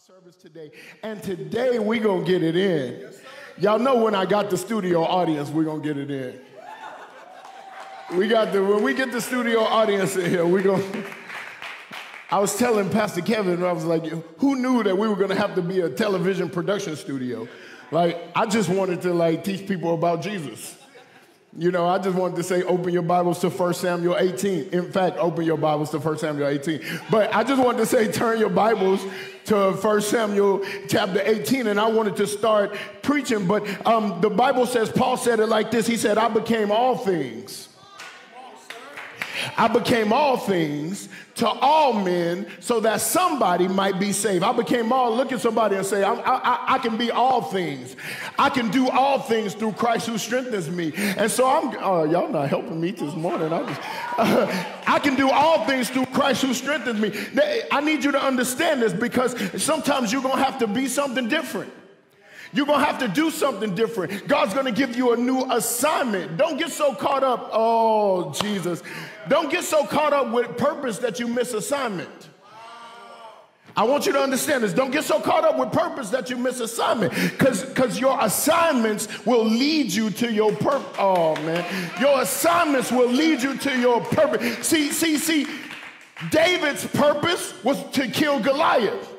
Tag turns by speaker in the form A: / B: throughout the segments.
A: service today. And today we're going to get it in. Y'all know when I got the studio audience, we're going to get it in. We got the, when we get the studio audience in here, we're going to. I was telling Pastor Kevin, I was like, who knew that we were going to have to be a television production studio? Like, I just wanted to like teach people about Jesus. You know, I just wanted to say, open your Bibles to 1 Samuel 18. In fact, open your Bibles to 1 Samuel 18. But I just wanted to say, turn your Bibles to 1 Samuel chapter 18. And I wanted to start preaching. But um, the Bible says, Paul said it like this He said, I became all things. I became all things to all men so that somebody might be saved. I became all, look at somebody and say, I, I, I, can be all things. I can do all things through Christ who strengthens me. And so I'm, uh, y'all not helping me this morning. I just, uh, I can do all things through Christ who strengthens me. I need you to understand this because sometimes you're going to have to be something different. You're going to have to do something different. God's going to give you a new assignment. Don't get so caught up. Oh, Jesus. Don't get so caught up with purpose that you miss assignment. I want you to understand this. Don't get so caught up with purpose that you miss assignment. Because because your assignments will lead you to your purpose. Oh man. Your assignments will lead you to your purpose. See, see, see, David's purpose was to kill Goliath.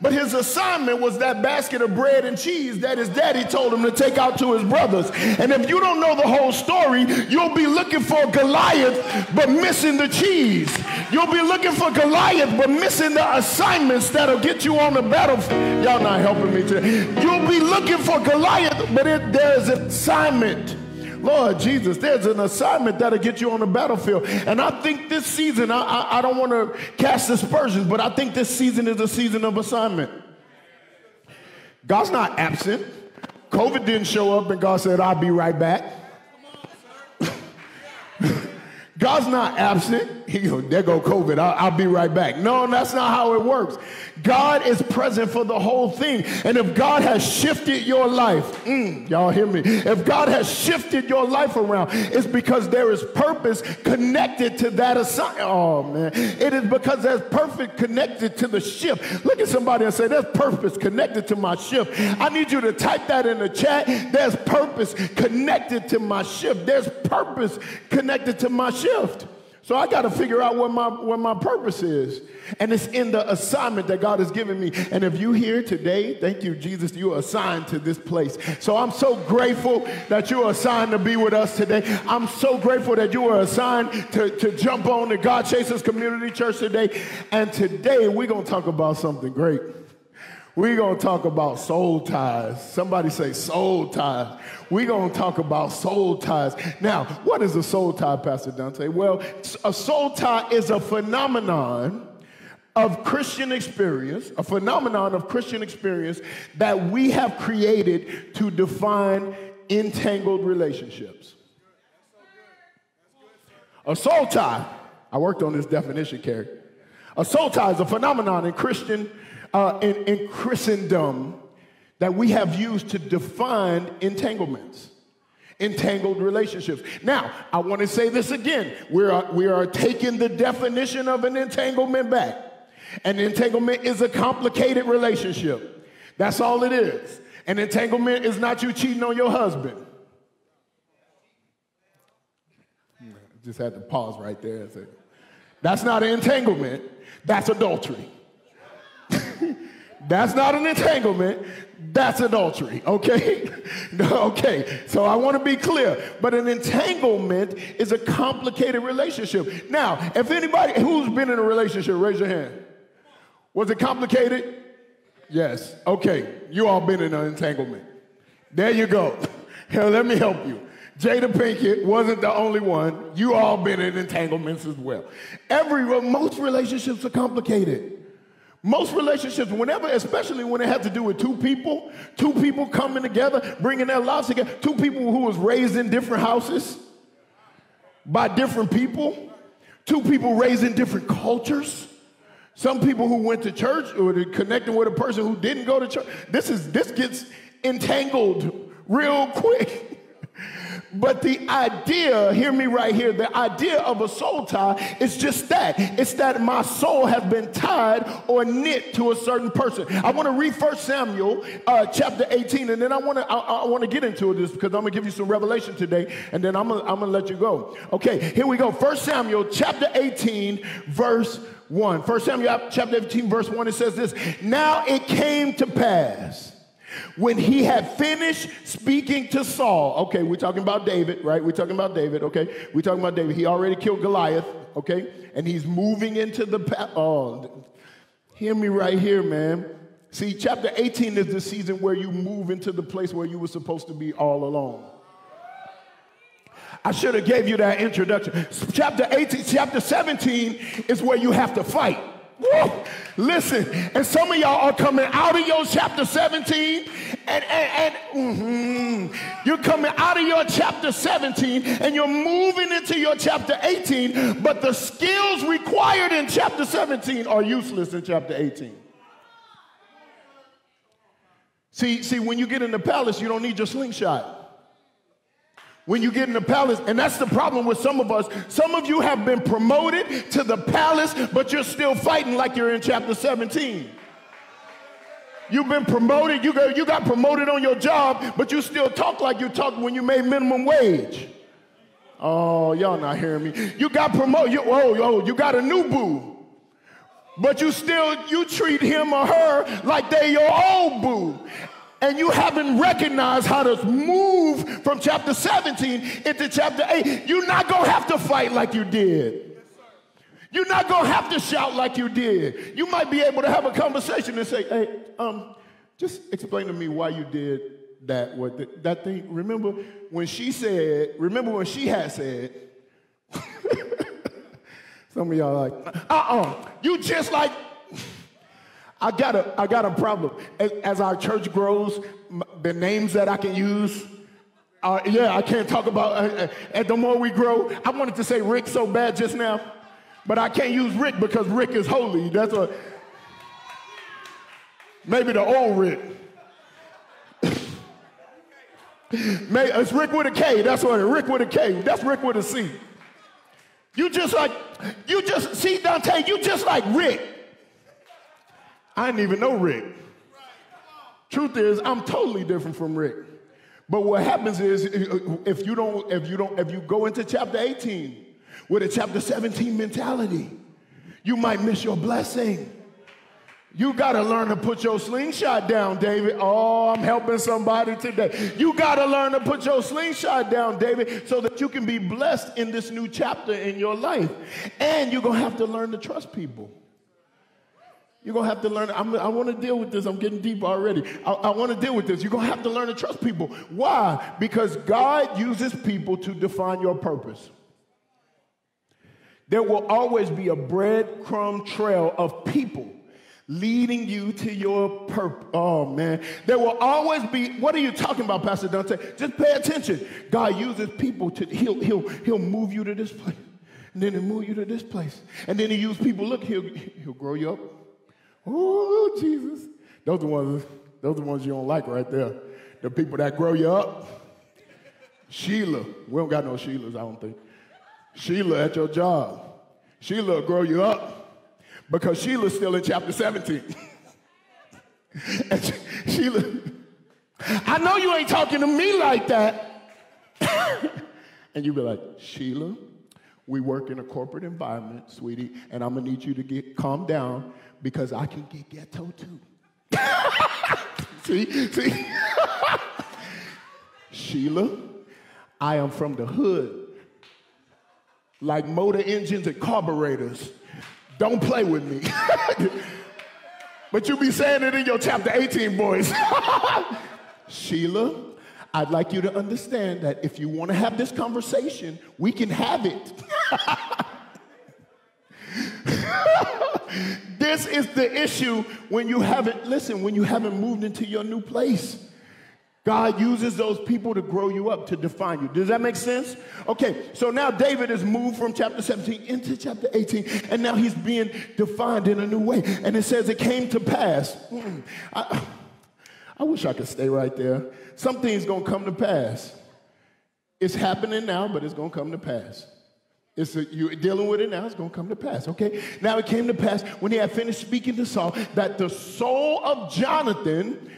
A: But his assignment was that basket of bread and cheese that his daddy told him to take out to his brothers. And if you don't know the whole story, you'll be looking for Goliath but missing the cheese. You'll be looking for Goliath but missing the assignments that'll get you on the battlefield. Y'all not helping me today. You'll be looking for Goliath, but it, there's an assignment Lord Jesus, there's an assignment that'll get you on the battlefield. And I think this season, I, I, I don't want to cast aspersions, but I think this season is a season of assignment. God's not absent. COVID didn't show up and God said, I'll be right back. God's not absent. He go, there go COVID. I'll, I'll, be right back. No, that's not how it works. God is present for the whole thing. And if God has shifted your life, mm, y'all hear me? If God has shifted your life around, it's because there is purpose connected to that assignment. Oh man, it is because there's perfect connected to the shift. Look at somebody and say, "There's purpose connected to my shift." I need you to type that in the chat. There's purpose connected to my shift. There's purpose connected to my shift. So I got to figure out what my, what my purpose is. And it's in the assignment that God has given me. And if you here today, thank you, Jesus, you are assigned to this place. So I'm so grateful that you are assigned to be with us today. I'm so grateful that you are assigned to, to jump on the GodChasers Community Church today. And today we're going to talk about something great. We're going to talk about soul ties. Somebody say soul ties. We're going to talk about soul ties. Now, what is a soul tie, Pastor Donte? Well, a soul tie is a phenomenon of Christian experience, a phenomenon of Christian experience that we have created to define entangled relationships. A soul tie, I worked on this definition, Carrie. A soul tie is a phenomenon in Christian uh, in, in Christendom that we have used to define entanglements entangled relationships. Now, I want to say this again. We are, we are taking the definition of an entanglement back. An entanglement is a complicated relationship. That's all it is. An entanglement is not you cheating on your husband. Just had to pause right there and say, that's not an entanglement, that's adultery. That's not an entanglement. That's adultery, okay? okay, so I want to be clear. But an entanglement is a complicated relationship. Now, if anybody who's been in a relationship, raise your hand. Was it complicated? Yes. Okay, you all been in an entanglement. There you go. Here, let me help you. Jada Pinkett wasn't the only one. You all been in entanglements as well. Every most relationships are complicated. Most relationships, whenever, especially when it has to do with two people, two people coming together, bringing their lives together, two people who was raised in different houses by different people, two people raised in different cultures. Some people who went to church or connecting with a person who didn't go to church. This is this gets entangled real quick. But the idea, hear me right here, the idea of a soul tie is just that. It's that my soul has been tied or knit to a certain person. I want to read First Samuel uh, chapter 18, and then I want to I, I want to get into this because I'm going to give you some revelation today, and then I'm going to let you go. Okay, here we go. First Samuel chapter 18, verse 1. First Samuel chapter 18, verse 1, it says this Now it came to pass when he had finished speaking to Saul, okay, we're talking about David, right? We're talking about David, okay? We're talking about David. He already killed Goliath, okay? And he's moving into the, oh, hear me right here, man. See, chapter 18 is the season where you move into the place where you were supposed to be all alone. I should have gave you that introduction. Chapter 18, chapter 17 is where you have to fight. Listen, and some of y'all are coming out of your chapter 17 and, and, and mm-hmm, you're coming out of your chapter 17 and you're moving into your chapter 18, but the skills required in chapter 17 are useless in chapter 18. See, see, when you get in the palace, you don't need your slingshot when you get in the palace. And that's the problem with some of us. Some of you have been promoted to the palace, but you're still fighting like you're in chapter 17. You've been promoted, you got, you got promoted on your job, but you still talk like you talked when you made minimum wage. Oh, y'all not hearing me. You got promoted, you, oh, oh, you got a new boo. But you still, you treat him or her like they your old boo and you haven't recognized how to move from chapter 17 into chapter 8, you're not going to have to fight like you did. You're not going to have to shout like you did. You might be able to have a conversation and say, hey, um, just explain to me why you did that, what that thing. Remember when she said, remember when she had said, some of y'all like, uh-uh, you just like I got a, I got a problem. As, our church grows, the names that I can use, uh, yeah, I can't talk about. Uh, uh, and the more we grow, I wanted to say Rick so bad just now, but I can't use Rick because Rick is holy. That's a maybe the old Rick. Maybe, it's Rick with a K. That's what. Rick with a K. That's Rick with a C. You just like you just see Donte. You just like Rick. I didn't even know Rick. Truth is, I'm totally different from Rick. But what happens is if you don't, if you don't, if you go into chapter 18 with a chapter 17 mentality, you might miss your blessing. You got to learn to put your slingshot down, David. Oh, I'm helping somebody today. You got to learn to put your slingshot down, David, so that you can be blessed in this new chapter in your life. And you're going to have to learn to trust people. You're going to have to learn. I'm, i want to deal with this. I'm getting deep already. I, I want to deal with this. You're going to have to learn to trust people. Why? Because God uses people to define your purpose. There will always be a breadcrumb trail of people leading you to your purpose. Oh, man. There will always be, what are you talking about, Pastor Donte? Just pay attention. God uses people to, he'll, he'll, he'll move you to this place. And then he'll move you to this place. And then he use people, look, he'll, he'll grow you up Oh, Jesus. Those are the ones, those are the ones you don't like right there. The people that grow you up. Sheila. We don't got no Sheilas, I don't think. Sheila at your job. Sheila will grow you up because Sheila's still in chapter 17. and Sheila, I know you ain't talking to me like that. and you be like, Sheila, we work in a corporate environment, sweetie, and I'm gonna need you to get calm down because I can get ghetto too. see, see? Sheila, I am from the hood. Like motor engines and carburetors. Don't play with me. but you be saying it in your chapter 18 voice. Sheila, I'd like you to understand that if you want to have this conversation, we can have it. This is the issue when you haven't, listen, when you haven't moved into your new place. God uses those people to grow you up, to define you. Does that make sense? Okay, so now David has moved from chapter 17 into chapter 18, and now he's being defined in a new way. And it says it came to pass. Mm, I, I wish I could stay right there. Something's gonna come to pass. It's happening now, but it's going to come to pass. It's a, you're dealing with it now, it's going to come to pass, okay? Now it came to pass when he had finished speaking to Saul that the soul of Jonathan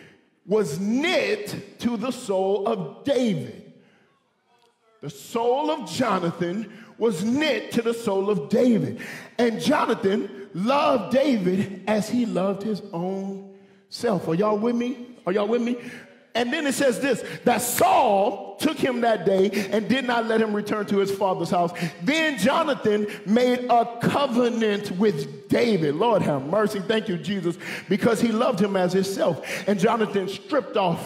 A: was knit to the soul of David. The soul of Jonathan was knit to the soul of David. And Jonathan loved David as he loved his own self. Are y'all with me? Are y'all with me? And then it says this that Saul took him that day and did not let him return to his father's house. Then Jonathan made a covenant with David. Lord have mercy. Thank you, Jesus, because he loved him as himself. And Jonathan stripped off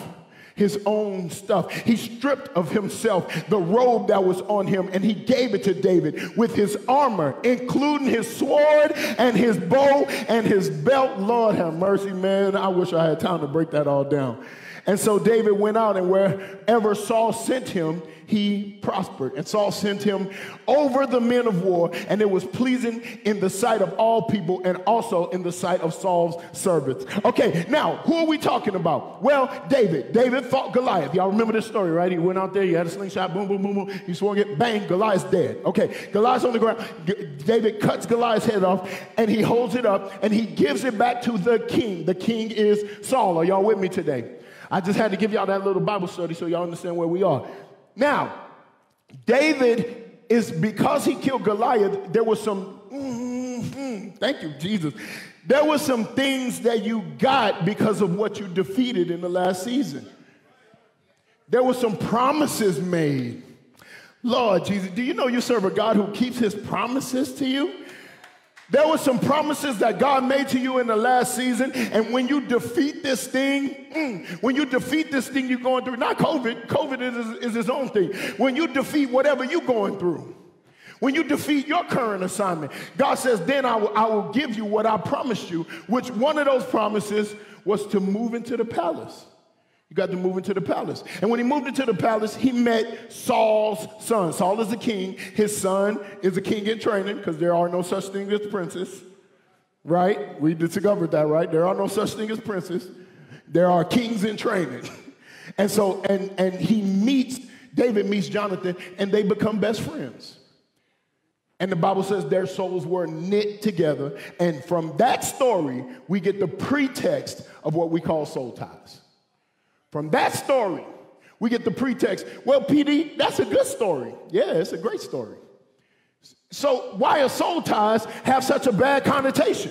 A: his own stuff. He stripped of himself the robe that was on him and he gave it to David with his armor, including his sword and his bow and his belt. Lord have mercy, man. I wish I had time to break that all down. And so David went out, and wherever Saul sent him, he prospered. And Saul sent him over the men of war, and it was pleasing in the sight of all people and also in the sight of Saul's servants. Okay, now, who are we talking about? Well, David. David fought Goliath. Y'all remember this story, right? He went out there, he had a slingshot, boom, boom, boom, boom. He swung it, bang, Goliath's dead. Okay, Goliath's on the ground. David cuts Goliath's head off, and he holds it up, and he gives it back to the king. The king is Saul. Are y'all with me today? I just had to give y'all that little Bible study so y'all understand where we are. Now, David is because he killed Goliath, there was some, mm-hmm, thank you, Jesus. There were some things that you got because of what you defeated in the last season. There were some promises made. Lord Jesus, do you know you serve a God who keeps his promises to you? There were some promises that God made to you in the last season, and when you defeat this thing, mm, when you defeat this thing you're going through, not COVID, COVID is, is its own thing. When you defeat whatever you're going through, when you defeat your current assignment, God says, then I will, I will give you what I promised you, which one of those promises was to move into the palace. You got to move into the palace. And when he moved into the palace, he met Saul's son. Saul is a king. His son is a king in training because there are no such thing as princes. Right? We discovered that, right? There are no such thing as princes. There are kings in training. and so, and, and he meets, David meets Jonathan, and they become best friends. And the Bible says their souls were knit together. And from that story, we get the pretext of what we call soul ties. From that story, we get the pretext. Well, PD, that's a good story. Yeah, it's a great story. So why are soul ties have such a bad connotation?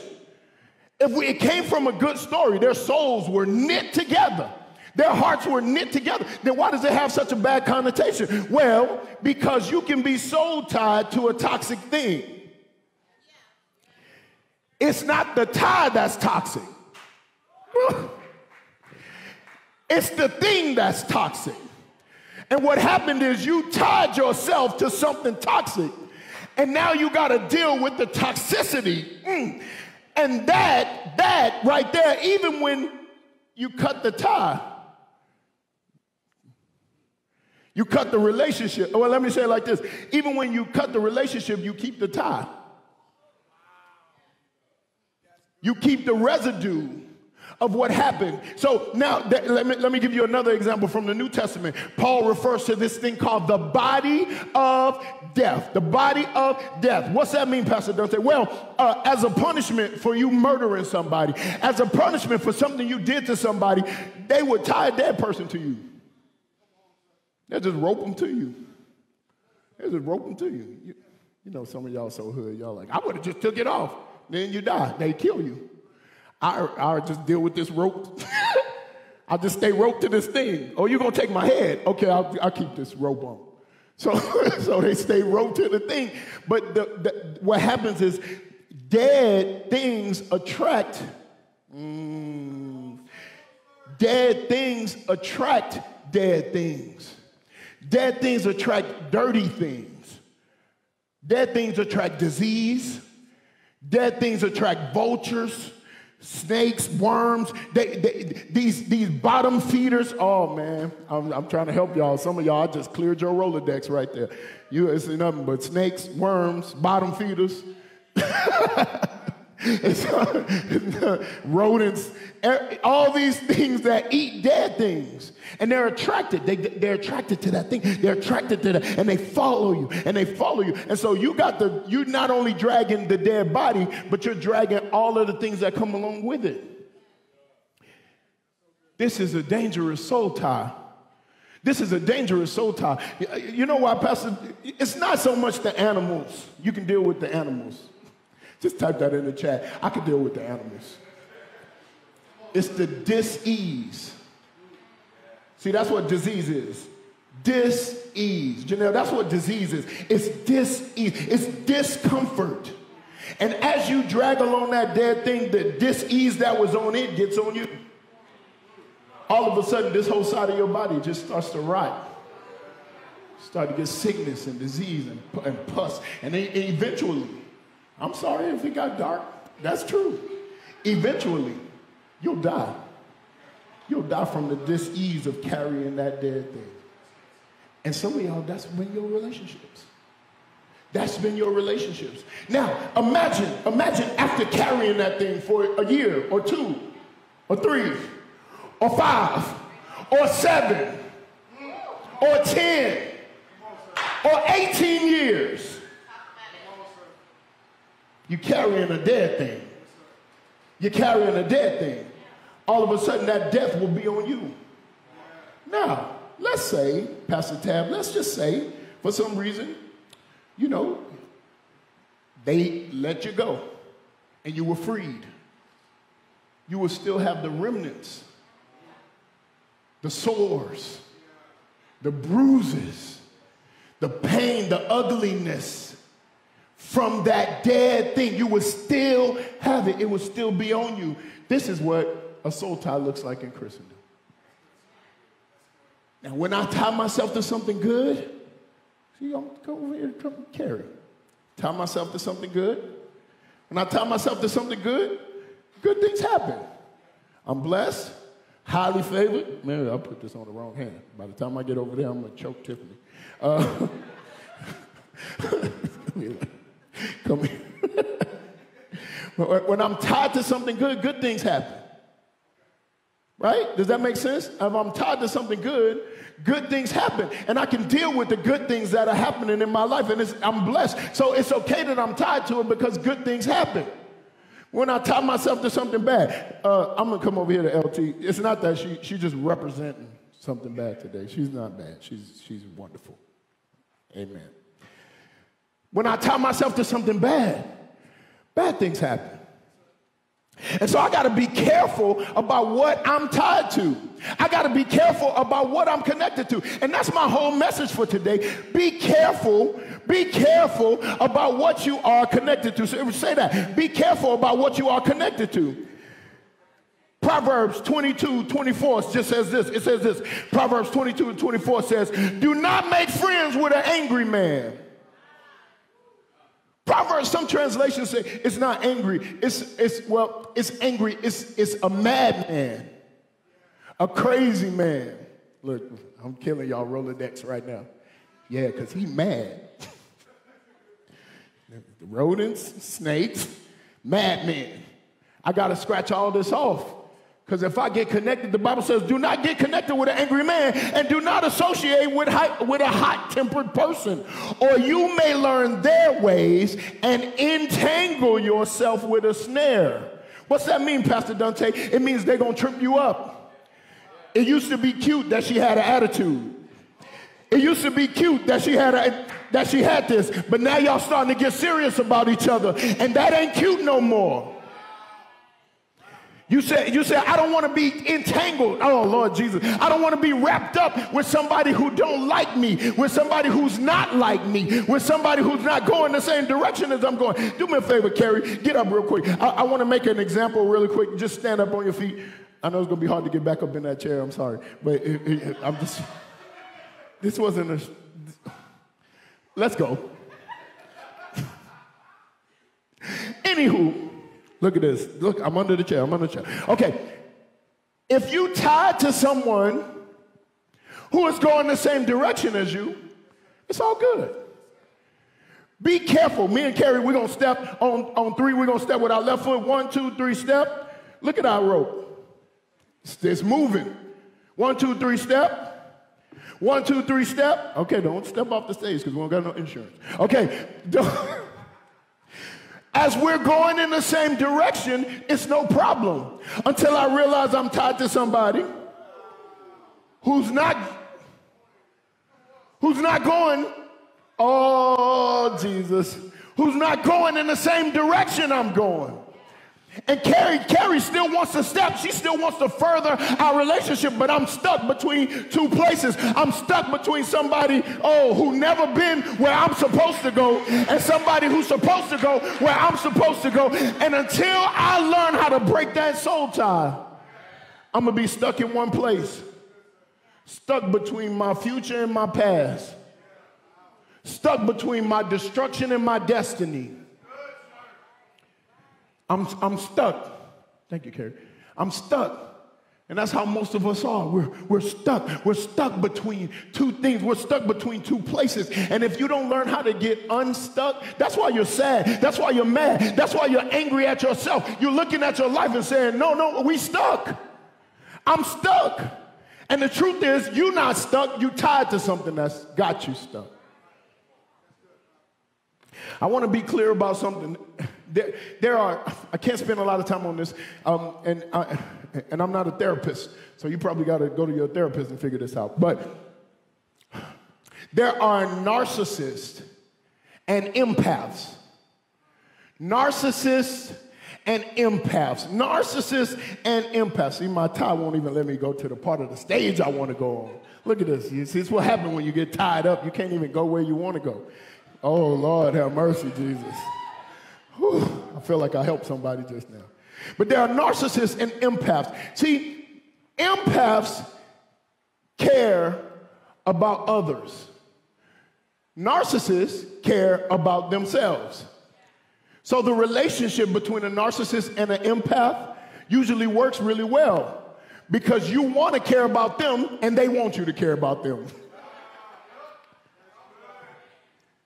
A: If we, it came from a good story, their souls were knit together. Their hearts were knit together. Then why does it have such a bad connotation? Well, because you can be soul tied to a toxic thing. It's not the tie that's toxic. It's the thing that's toxic. And what happened is you tied yourself to something toxic. And now you got to deal with the toxicity. Mm. And that, that right there, even when you cut the tie, you cut the relationship. Well, let me say it like this even when you cut the relationship, you keep the tie. You keep the residue of what happened. So now let, me, let me give you another example from the New Testament. Paul refers to this thing called the body of death. The body of death. What's that mean, Pastor Donte? Well, uh, as a punishment for you murdering somebody, as a punishment for something you did to somebody, they would tie a dead person to you. They just rope them to you. They just rope them to you. you. You know, some of y'all so hood, y'all like, I would have just took it off. Then you die. They kill you. I, I'll just deal with this rope. I'll just stay roped to this thing. Oh, you're going to take my head. Okay, I'll, I'll keep this rope on. So, so they stay roped to the thing. But the, the, what happens is dead things attract, mm, dead things attract dead things. Dead things attract dirty things. Dead things attract disease. Dead things attract vultures snakes, worms, they, they, these, these bottom feeders. Oh man, I'm, I'm trying to help y'all. Some of y'all just cleared your Rolodex right there. You, it's nothing but snakes, worms, bottom feeders. Rodents, all these things that eat dead things. And they're attracted. They, they're attracted to that thing. They're attracted to that. And they follow you. And they follow you. And so you got the, you're not only dragging the dead body, but you're dragging all of the things that come along with it. This is a dangerous soul tie. This is a dangerous soul tie. You know why, Pastor? It's not so much the animals. You can deal with the animals. Just type that in the chat. I can deal with the animals. It's the dis-ease. See, that's what disease is. Dis-ease. Janelle, that's what disease is. It's dis-ease. It's discomfort. And as you drag along that dead thing, the dis-ease that was on it gets on you. All of a sudden, this whole side of your body just starts to rot. Start to get sickness and disease and, and pus. And eventually, I'm sorry if it got dark. That's true. Eventually, you'll die. You'll die from the disease of carrying that dead thing. And some of y'all, that's been your relationships. That's been your relationships. Now, imagine, imagine after carrying that thing for a year or two or three or five or seven or 10 or 18 years you're carrying a dead thing. You're carrying a dead thing. All of a sudden, that death will be on you. Now, let's say, Pastor Tab, let's just say, for some reason, you know, they let you go and you were freed. You will still have the remnants, the sores, the bruises, the pain, the ugliness from that dead thing. You would still have it, it would still be on you. This is what a soul tie looks like in Christendom. Now, when I tie myself to something good, see, I'm come over here, to come carry. Tie myself to something good. When I tie myself to something good, good things happen. I'm blessed, highly favored. Man, I'll put this on the wrong hand. By the time I get over there, I'm gonna choke Tiffany. Uh, Come here. when I'm tied to something good, good things happen. Right? Does that make sense? If I'm tied to something good, good things happen. And I can deal with the good things that are happening in my life. And I'm blessed. So it's okay that I'm tied to it because good things happen. When I tie myself to something bad, uh, I'm going to come over here to LT. It's not that she, she's just representing something bad today. She's not bad. She's, she's wonderful. Amen. When I tie myself to something bad, bad things happen. And so I got to be careful about what I'm tied to. I got to be careful about what I'm connected to. And that's my whole message for today. Be careful, be careful about what you are connected to. So say that. Be careful about what you are connected to. Proverbs 22, 24 just says this. It says this. Proverbs 22 and 24 says, Do not make friends with an angry man Proverbs, some translations say it's not angry. It's, it's well, it's angry. It's, it's a madman, a crazy man. Look, I'm killing y'all Rolodex right now. Yeah, because he mad. Rodents, snakes, madmen. I got to scratch all this off. Because if I get connected, the Bible says, do not get connected with an angry man and do not associate with, with a hot tempered person, or you may learn their ways and entangle yourself with a snare. What's that mean, Pastor Donte? It means they're going to trip you up. It used to be cute that she had an attitude. It used to be cute that she had a, that she had this, but now y'all starting to get serious about each other, and that ain't cute no more. You said, you say, I don't want to be entangled. Oh, Lord Jesus. I don't want to be wrapped up with somebody who don't like me, with somebody who's not like me, with somebody who's not going the same direction as I'm going. Do me a favor, Carrie. Get up real quick. I, I want to make an example really quick. Just stand up on your feet. I know it's going to be hard to get back up in that chair. I'm sorry. But it, it, I'm just, this wasn't a, let's go. Anywho, Look at this. Look, I'm under the chair. I'm under the chair. Okay. If you tied to someone who is going the same direction as you, it's all good. Be careful. Me and Carrie, we're going to step on, on three. We're going to step with our left foot. One, two, three, step. Look at our rope. It's, it's moving. One, two, three, step. One, two, three, step. Okay, don't step off the stage because we don't got no insurance. Okay. As we're going in the same direction, it's no problem until I realize I'm tied to somebody who's not who's not going oh Jesus who's not going in the same direction I'm going. And Carrie, Carrie still wants to step. She still wants to further our relationship, but I'm stuck between two places. I'm stuck between somebody, oh, who never been where I'm supposed to go, and somebody who's supposed to go where I'm supposed to go. And until I learn how to break that soul tie, I'm gonna be stuck in one place. Stuck between my future and my past. Stuck between my destruction and my destiny I'm, I'm stuck. Thank you, Carrie. I'm stuck. And that's how most of us are. We're, we're stuck. We're stuck between two things. We're stuck between two places. And if you don't learn how to get unstuck, that's why you're sad. That's why you're mad. That's why you're angry at yourself. You're looking at your life and saying, No, no, we stuck. I'm stuck. And the truth is, you're not stuck. You're tied to something that's got you stuck. I want to be clear about something. There, there are, I can't spend a lot of time on this, um, and, I, and I'm not a therapist, so you probably got to go to your therapist and figure this out. But there are narcissists and empaths. Narcissists and empaths. Narcissists and empaths. See, my tie won't even let me go to the part of the stage I want to go on. Look at this. You see, what happens when you get tied up. You can't even go where you want to go. Oh, Lord, have mercy, Jesus. Whew, I feel like I helped somebody just now. But there are narcissists and empaths. See, empaths care about others. Narcissists care about themselves. So the relationship between a narcissist and an empath usually works really well because you want to care about them and they want you to care about them.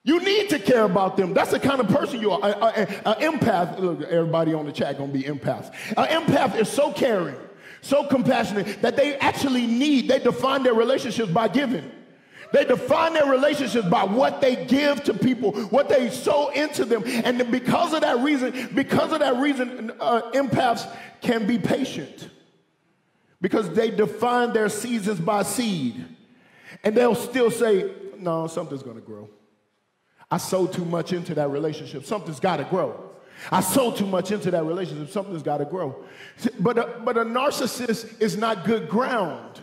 A: You need to care about them. That's the kind of person you are. An empath, look, everybody on the chat gonna be empaths. An empath is so caring, so compassionate that they actually need, they define their relationships by giving. They define their relationships by what they give to people, what they sow into them. And because of that reason, because of that reason, uh, empaths can be patient because they define their seasons by seed. And they'll still say, no, something's gonna grow. I sold too much into that relationship. Something's got to grow. I sold too much into that relationship. Something's got to grow. But a, but a narcissist is not good ground.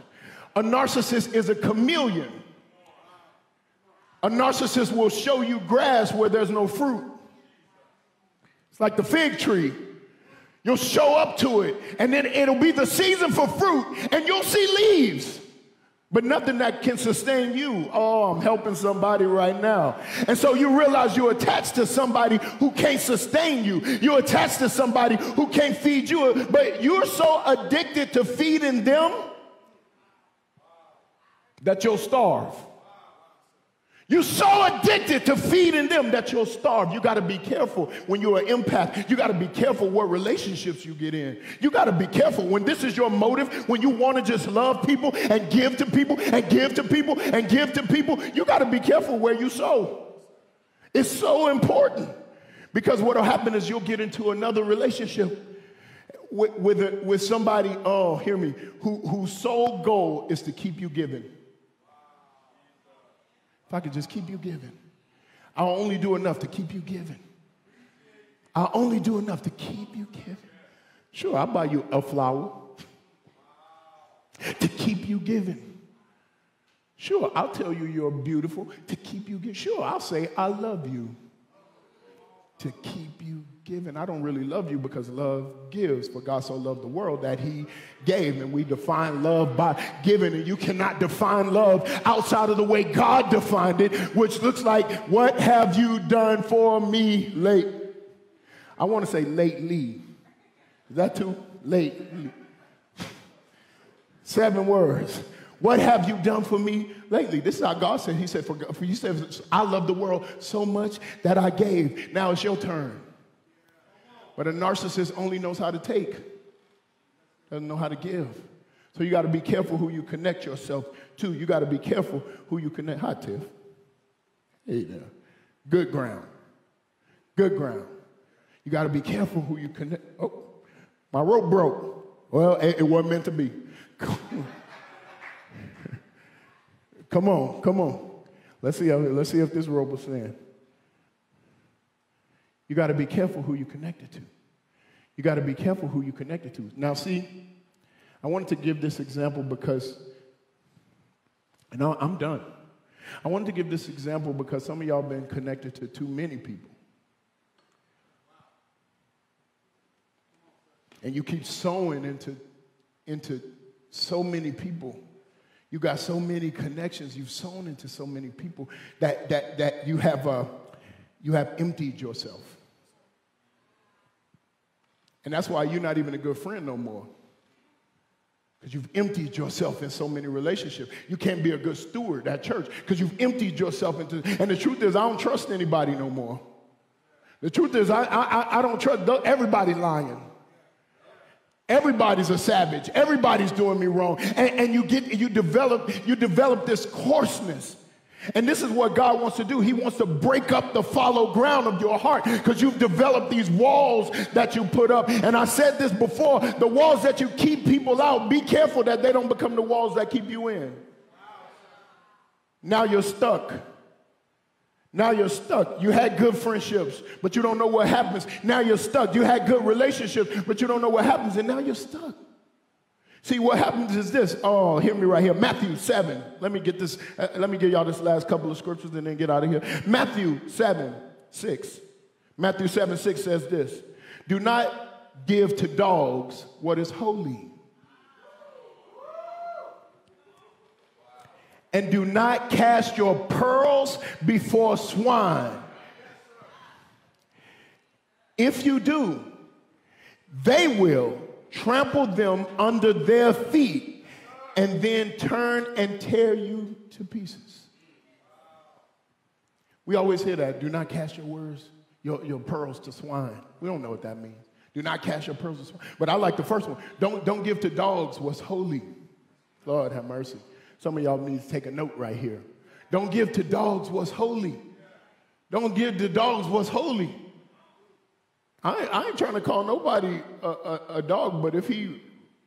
A: A narcissist is a chameleon. A narcissist will show you grass where there's no fruit. It's like the fig tree. You'll show up to it, and then it'll be the season for fruit, and you'll see leaves but nothing that can sustain you. Oh, I'm helping somebody right now. And so you realize you're attached to somebody who can't sustain you. You're attached to somebody who can't feed you, but you're so addicted to feeding them that you'll starve. You're so addicted to feeding them that you'll starve. You got to be careful when you're an empath. You got to be careful what relationships you get in. You got to be careful when this is your motive, when you want to just love people and give to people and give to people and give to people. You got to be careful where you sow. It's so important because what will happen is you'll get into another relationship with, with, a, with somebody, oh, hear me, who, whose sole goal is to keep you giving. I could just keep you giving, I'll only do enough to keep you giving. I'll only do enough to keep you giving. Sure, I'll buy you a flower to keep you giving. Sure, I'll tell you you're beautiful to keep you giving. Sure, I'll say I love you to keep you giving. I don't really love you because love gives, for God so loved the world that he gave. And we define love by giving, and you cannot define love outside of the way God defined it, which looks like, What have you done for me late? I want to say lately. Is that too late? Seven words. What have you done for me lately? This is how God said. He said, for, for you said, I love the world so much that I gave. Now it's your turn. But a narcissist only knows how to take, doesn't know how to give. So you got to be careful who you connect yourself to. You got to be careful who you connect. Hi, Tiff. Hey there. Good ground. Good ground. You got to be careful who you connect. Oh, my rope broke. Well, it, it wasn't meant to be. come on, come on. Let's see, let's see if this rope will stand. You got to be careful who you connected to. You got to be careful who you connected to. Now, see, I wanted to give this example because, and I'm done. I wanted to give this example because some of y'all been connected to too many people. And you keep sowing into, into so many people. You got so many connections. You've sown into so many people that, that, that you, have, uh, you have emptied yourself. And that's why you're not even a good friend no more. Because you've emptied yourself in so many relationships. You can't be a good steward at church because you've emptied yourself into. And the truth is, I don't trust anybody no more. The truth is, I, I, I don't trust. everybody lying. Everybody's a savage. Everybody's doing me wrong. And, and you get you develop you develop this coarseness. And this is what God wants to do. He wants to break up the fallow ground of your heart because you've developed these walls that you put up. And I said this before the walls that you keep people out, be careful that they don't become the walls that keep you in. Now you're stuck. Now you're stuck. You had good friendships, but you don't know what happens. Now you're stuck. You had good relationships, but you don't know what happens, and now you're stuck. See, what happens is this. Oh, hear me right here. Matthew 7. Let me get this, uh, let me give y'all this last couple of scriptures and then get out of here. Matthew 7, 6. Matthew 7, 6 says this Do not give to dogs what is holy. And do not cast your pearls before swine. If you do, they will trample them under their feet, and then turn and tear you to pieces. We always hear that. Do not cast your words, your, your pearls to swine. We don't know what that means. Do not cast your pearls to swine. But I like the first one. Don't, don't give to dogs what's holy. Lord have mercy. Some of y'all need to take a note right here. Don't give to dogs what's holy. Don't give to dogs what's holy. I, I ain't trying to call nobody a, a, a, dog, but if he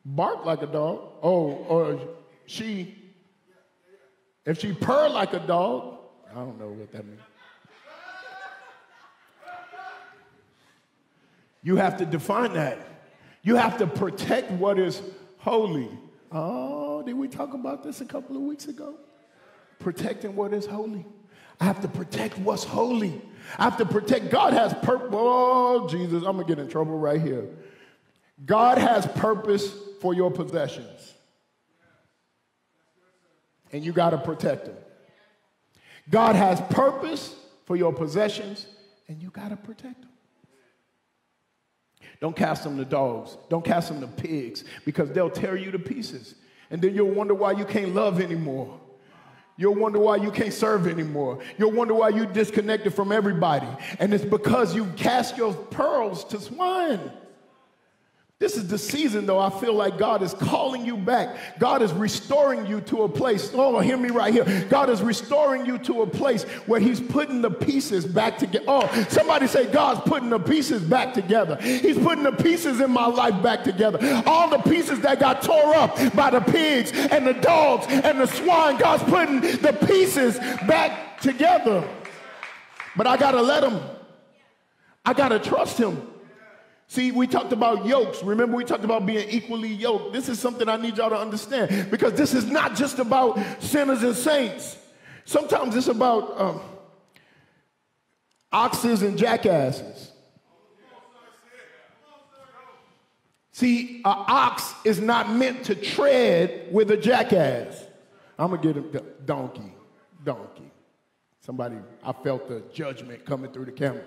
A: bark like a dog, oh, or she, if she purr like a dog, I don't know what that means. You have to define that. You have to protect what is holy. Oh, did we talk about this a couple of weeks ago? Protecting what is holy. I have to protect what's holy. I have to protect. God has purpose. Oh, Jesus, I'm going to get in trouble right here. God has purpose for your possessions. And you got to protect them. God has purpose for your possessions, and you got to protect them. Don't cast them to dogs. Don't cast them to pigs because they'll tear you to pieces. And then you'll wonder why you can't love anymore. You'll wonder why you can't serve anymore. You'll wonder why you disconnected from everybody. And it's because you cast your pearls to swine. This is the season, though, I feel like God is calling you back. God is restoring you to a place. Oh, hear me right here. God is restoring you to a place where He's putting the pieces back together. Oh, somebody say, God's putting the pieces back together. He's putting the pieces in my life back together. All the pieces that got tore up by the pigs and the dogs and the swine, God's putting the pieces back together. But I got to let Him, I got to trust Him. See, we talked about yokes. Remember, we talked about being equally yoked. This is something I need y'all to understand because this is not just about sinners and saints. Sometimes it's about um, oxes and jackasses. See, an ox is not meant to tread with a jackass. I'm gonna get a donkey, donkey. Somebody, I felt the judgment coming through the camera.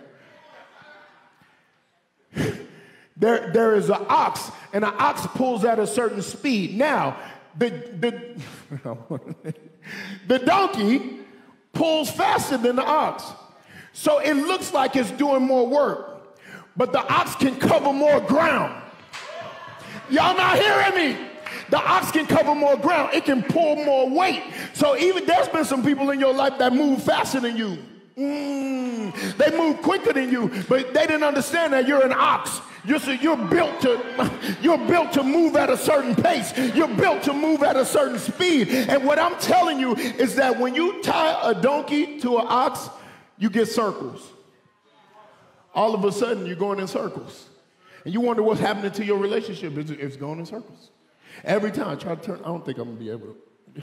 A: There, there is an ox, and an ox pulls at a certain speed. Now, the, the, the donkey pulls faster than the ox. So it looks like it's doing more work, but the ox can cover more ground. Y'all not hearing me? The ox can cover more ground, it can pull more weight. So even there's been some people in your life that move faster than you. Mm, they move quicker than you, but they didn't understand that you're an ox. You're, you're built to you're built to move at a certain pace. You're built to move at a certain speed. And what I'm telling you is that when you tie a donkey to an ox, you get circles. All of a sudden, you're going in circles. And you wonder what's happening to your relationship. It's, it's going in circles. Every time I try to turn, I don't think I'm gonna be able to.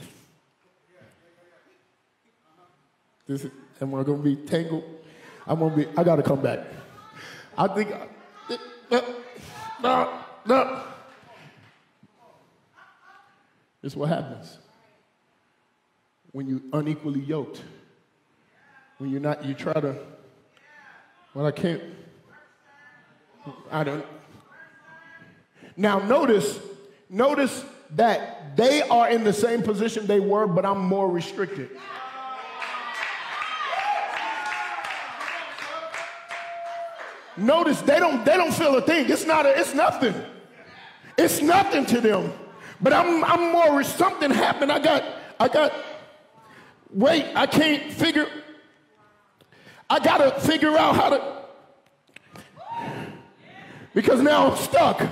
A: this is, am I gonna be tangled? I'm gonna be. I gotta come back. I think. No, no. This is what happens when you unequally yoked. When you're not, you try to. Well, I can't. I don't. Now notice notice that they are in the same position they were, but I'm more restricted. Notice they don't they don't feel a thing. It's not a, it's nothing. It's nothing to them. But I'm I'm more something happened. I got I got wait, I can't figure I gotta figure out how to because now I'm stuck.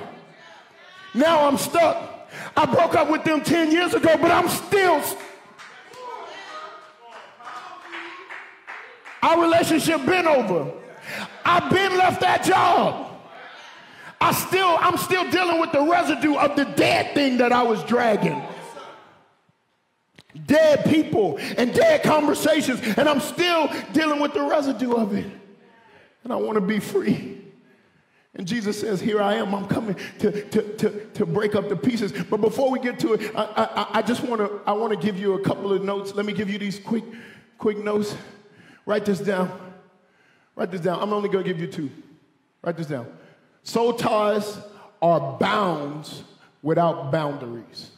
A: Now I'm stuck. I broke up with them 10 years ago, but I'm still. Our relationship been over. I've been left that job. I still, I'm still dealing with the residue of the dead thing that I was dragging. Dead people and dead conversations, and I'm still dealing with the residue of it. And I want to be free. And Jesus says, Here I am, I'm coming to, to, to, to break up the pieces. But before we get to it, I, I, I just want to I want to give you a couple of notes. Let me give you these quick, quick notes. Write this down. Write this down. I'm only going to give you two. Write this down. Soul ties are bounds without boundaries.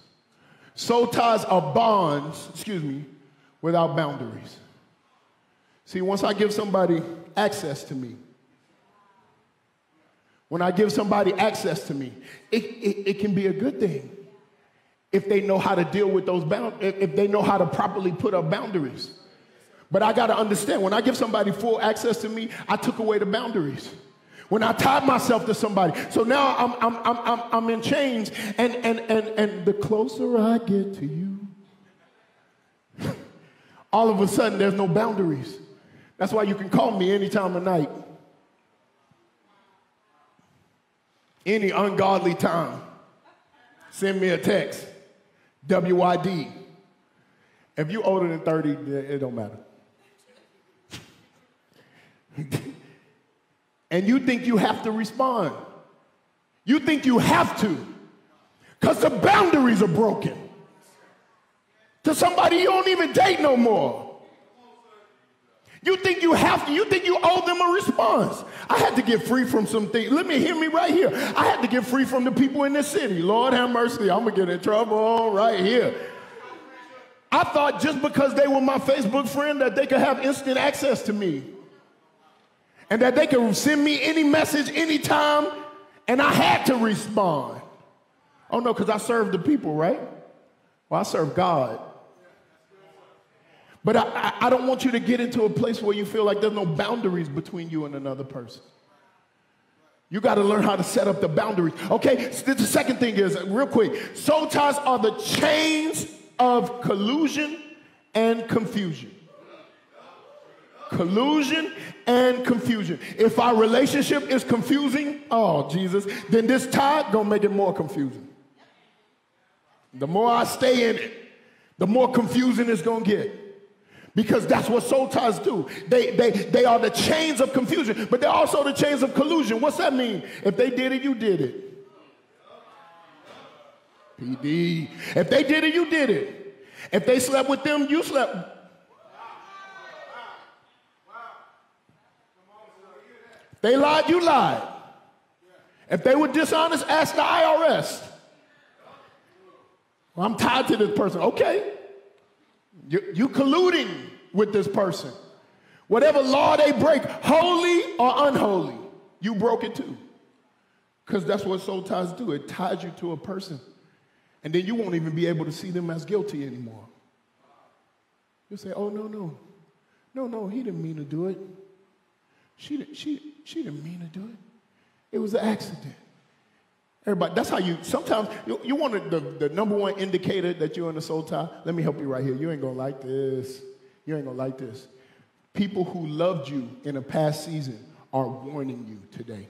A: Soul ties are bonds, excuse me, without boundaries. See, once I give somebody access to me, when I give somebody access to me, it, it, it can be a good thing if they know how to deal with those bounds, if they know how to properly put up boundaries. But I got to understand when I give somebody full access to me, I took away the boundaries. When I tied myself to somebody. So now I'm, I'm, I'm, I'm, I'm in chains, and, and, and, and the closer I get to you, all of a sudden there's no boundaries. That's why you can call me any time of night. any ungodly time, send me a text. WYD. If you're older than 30, it don't matter. And you think you have to respond. You think you have to because the boundaries are broken. To somebody you don't even date no more. You think you have to, you think you owe them a response. I had to get free from some things. Let me hear me right here. I had to get free from the people in this city. Lord have mercy, I'm gonna get in trouble right here. I thought just because they were my Facebook friend that they could have instant access to me. And that they could send me any message anytime, and I had to respond. Oh no, because I serve the people, right? Well, I serve God. But I, I, don't want you to get into a place where you feel like there's no boundaries between you and another person. You got to learn how to set up the boundaries. Okay, the second thing is, real quick, soul ties are the chains of collusion and confusion. Collusion and confusion. If our relationship is confusing, oh Jesus, then this tie gonna make it more confusing. The more I stay in it, the more confusing it's gonna get. Because that's what soul ties do. They, they, they are the chains of confusion, but they're also the chains of collusion. What's that mean? If they did it, you did it. PD. If they did it, you did it. If they slept with them, you slept. They lied, you lied. If they were dishonest, ask the IRS. Well, I'm tied to this person. Okay. You, you colluding with this person. Whatever law they break, holy or unholy, you broke it too. Because that's what soul ties do. It ties you to a person. And then you won't even be able to see them as guilty anymore. You'll say, oh, no, no. No, no, he didn't mean to do it. She, she, she didn't mean to do it. It was an accident. Everybody, that's how you, sometimes, you, you want the, the number one indicator that you're in a soul tie? Let me help you right here. You ain't gonna like this. You ain't gonna like this. People who loved you in a past season are warning you today.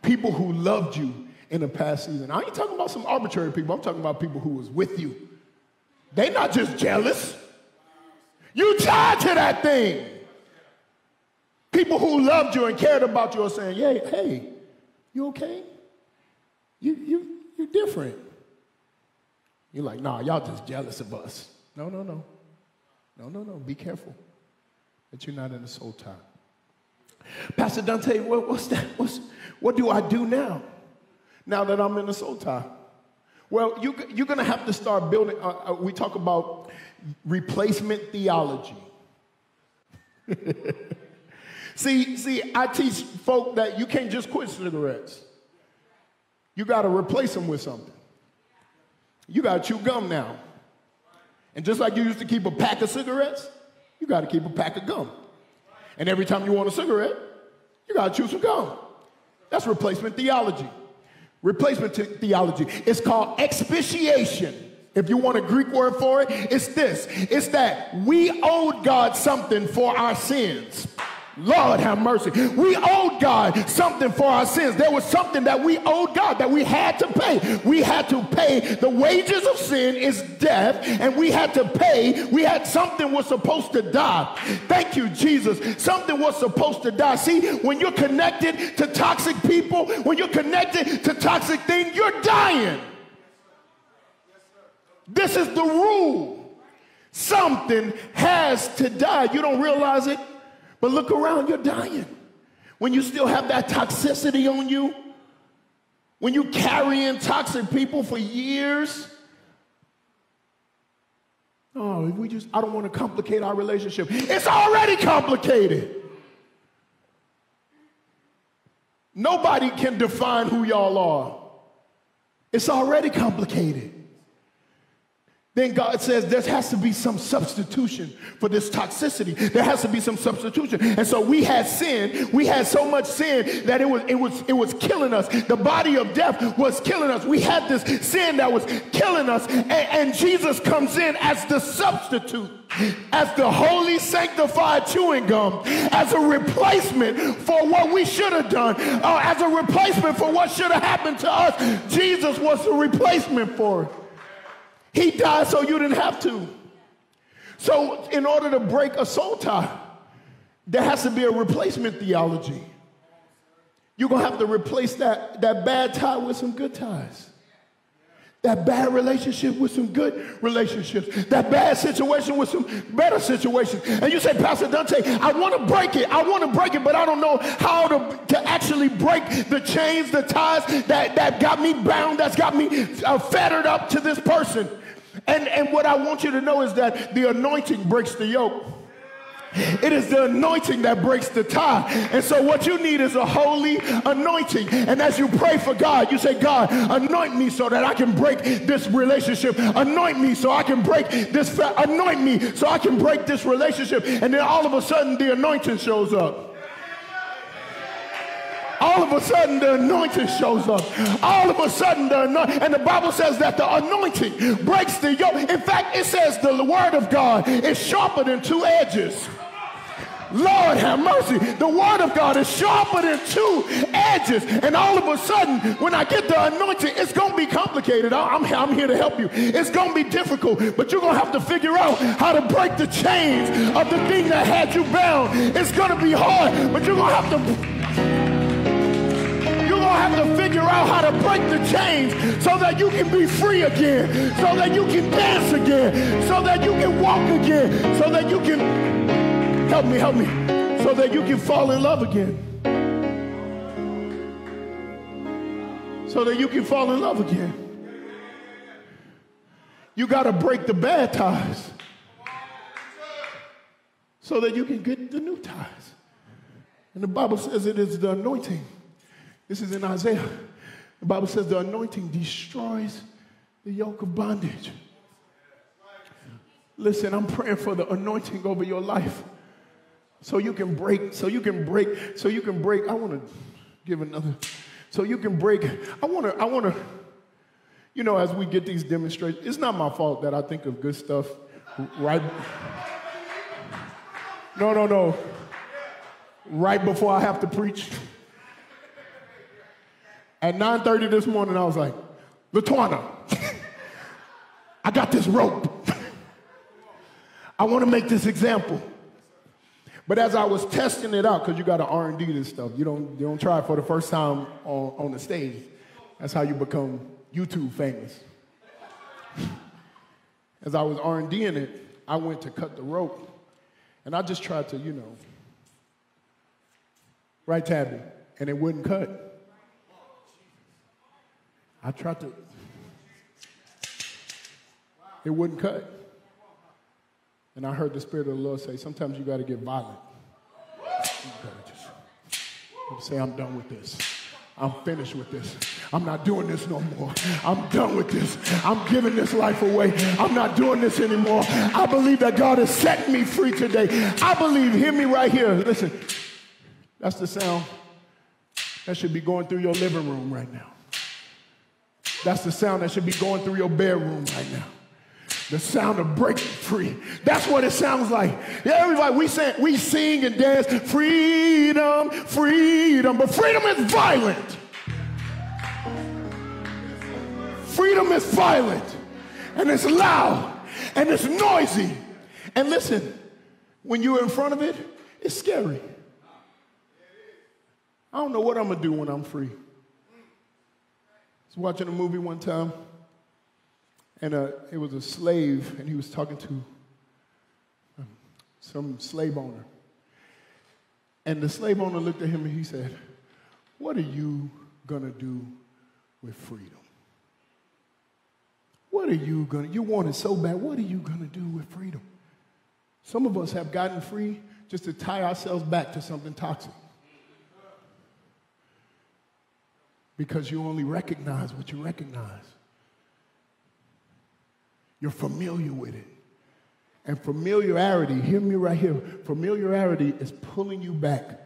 A: People who loved you in a past season. I ain't talking about some arbitrary people. I'm talking about people who was with you. They not just jealous. You tied to that thing. People who loved you and cared about you are saying, "Hey, hey, you okay? You you you different." You're like, "Nah, y'all just jealous of us." No, no, no, no, no, no. Be careful that you're not in a soul tie. Pastor Donte, what, what's that? What's, what do I do now? Now that I'm in a soul tie. Well, you, you're going to have to start building. Uh, uh, we talk about replacement theology. see, see, I teach folk that you can't just quit cigarettes. You got to replace them with something. You got to chew gum now. And just like you used to keep a pack of cigarettes, you got to keep a pack of gum. And every time you want a cigarette, you got to chew some gum. That's replacement theology. Replacement theology. It's called expiation. If you want a Greek word for it, it's this it's that we owed God something for our sins. Lord have mercy. We owed God something for our sins. There was something that we owed God that we had to pay. We had to pay. The wages of sin is death, and we had to pay. We had something was supposed to die. Thank you, Jesus. Something was supposed to die. See, when you're connected to toxic people, when you're connected to toxic things, you're dying. This is the rule. Something has to die. You don't realize it? But look around, you're dying. When you still have that toxicity on you, when you carrying toxic people for years. Oh, if we just, I don't want to complicate our relationship. It's already complicated. Nobody can define who y'all are. It's already complicated then God says there has to be some substitution for this toxicity. There has to be some substitution. And so we had sin. We had so much sin that it was, it was, it was killing us. The body of death was killing us. We had this sin that was killing us. And, and Jesus comes in as the substitute, as the holy sanctified chewing gum, as a replacement for what we should have done, uh, as a replacement for what should have happened to us. Jesus was the replacement for it. He died so you didn't have to. So, in order to break a soul tie, there has to be a replacement theology. You're going to have to replace that, that bad tie with some good ties. That bad relationship with some good relationships. That bad situation with some better situations. And you say, Pastor Donte, I want to break it. I want to break it, but I don't know how to, to actually break the chains, the ties that, that got me bound, that's got me uh, fettered up to this person. And, and what I want you to know is that the anointing breaks the yoke. It is the anointing that breaks the tie. And so, what you need is a holy anointing. And as you pray for God, you say, God, anoint me so that I can break this relationship. Anoint me so I can break this. Anoint me so I can break this relationship. And then all of a sudden, the anointing shows up all of a sudden the anointing shows up. All of a sudden the anointing, and the Bible says that the anointing breaks the yoke. In fact, it says the word of God is sharper than two edges. Lord have mercy. The word of God is sharper than two edges. And all of a sudden, when I get the anointing, it's going to be complicated. I'm, I'm here to help you. It's going to be difficult, but you're going to have to figure out how to break the chains of the thing that had you bound. It's going to be hard, but you're going to have to have to figure out how to break the chains so that you can be free again, so that you can dance again, so that you can walk again, so that you can, help me, help me, so that you can fall in love again. So that you can fall in love again. You got to break the bad ties so that you can get the new ties. And the Bible says it is the anointing. This is in Isaiah. The Bible says the anointing destroys the yoke of bondage. Listen, I'm praying for the anointing over your life so you can break, so you can break, so you can break. I want to give another, so you can break. I want to, I want to, you know, as we get these demonstrations, it's not my fault that I think of good stuff right. No, no, no. Right before I have to preach. At 9:30 this morning, I was like, Latwana, I got this rope. I want to make this example. But as I was testing it out, because you got to R&D this stuff, you don't, you don't try it for the first time on, on the stage. That's how you become YouTube famous. As I was R&Ding it, I went to cut the rope, and I just tried to, you know, right, Tabby, and it wouldn't cut. I tried to, it wouldn't cut. And I heard the Spirit of the Lord say, sometimes you got to get violent. You got to just say, I'm done with this. I'm finished with this. I'm not doing this no more. I'm done with this. I'm giving this life away. I'm not doing this anymore. I believe that God has set me free today. I believe, hear me right here. Listen, that's the sound that should be going through your living room right now. That's the sound that should be going through your bedroom right now the sound of breaking free. That's what it sounds like. Everybody, we sing, we sing and dance, freedom, freedom, but freedom is violent. Freedom is violent, and it's loud, and it's noisy. And listen, when you're in front of it, it's scary. I don't know what I'm gonna do when I'm free. I was watching a movie one time and uh, it was a slave, and he was talking to um, some slave owner. And the slave owner looked at him and he said, What are you going to do with freedom? What are you going to, you want it so bad, what are you going to do with freedom? Some of us have gotten free just to tie ourselves back to something toxic. Because you only recognize what you recognize. You're familiar with it. And familiarity, hear me right here, familiarity is pulling you back